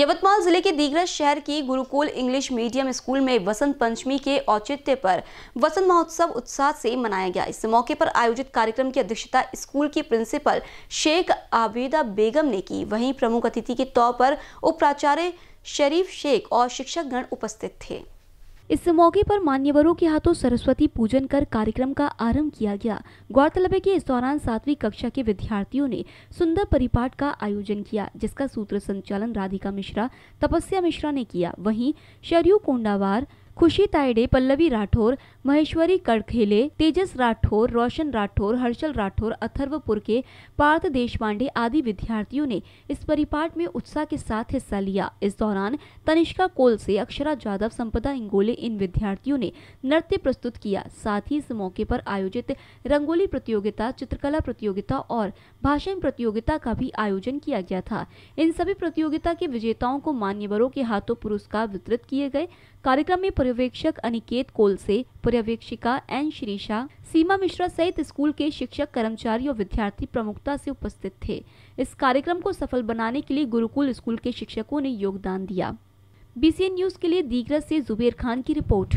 यवतमाल ज़िले के दीगरा शहर की गुरुकुल इंग्लिश मीडियम स्कूल में वसंत पंचमी के औचित्य पर वसंत महोत्सव उत्साह से मनाया गया। इस मौके पर आयोजित कार्यक्रम की अध्यक्षता स्कूल की प्रिंसिपल शेख आबेदा बेगम ने की। वहीं प्रमुख अतिथि के तौर पर उप प्राचार्य शरीफ शेख और शिक्षकगण उपस्थित थे। इस मौके पर मान्यवरों के हाथों सरस्वती पूजन कर कार्यक्रम का आरंभ किया गया। गौरतलब है कि इस दौरान सातवीं कक्षा के विद्यार्थियों ने सुंदर परिपाठ का आयोजन किया, जिसका सूत्र संचालन राधिका मिश्रा, तपस्या मिश्रा ने किया। वहीं शरयू कोंडावार खुशी तायडे, पल्लवी राठौर, महेश्वरी कड़खेले, तेजस राठौर, रोशन राठौर, हर्षल राठौर अथर्वपुर के पार्थ देशपांडे आदि विद्यार्थियों ने इस परिपाठ में उत्साह के साथ हिस्सा लिया। इस दौरान तनिष्का कोल से अक्षरा जादव संपदा इंगोले, इन विद्यार्थियों ने नृत्य प्रस्तुत किया। साथ ही इस मौके पर आयोजित रंगोली प्रतियोगिता, चित्रकला प्रतियोगिता और भाषण प्रतियोगिता का भी आयोजन किया गया था। इन सभी प्रतियोगिता के विजेताओं को मान्यवरों के हाथों पुरस्कार वितरित किए गए। कार्यक्रम में पर्यवेक्षक अनिकेत कोल से पर्यवेक्षिका एन श्रीषा, सीमा मिश्रा सहित स्कूल के शिक्षक, कर्मचारी और विद्यार्थी प्रमुखता से उपस्थित थे। इस कार्यक्रम को सफल बनाने के लिए गुरुकुल स्कूल के शिक्षकों ने योगदान दिया। बीसीएन न्यूज़ के लिए दीगरज से जुबेर खान की रिपोर्ट।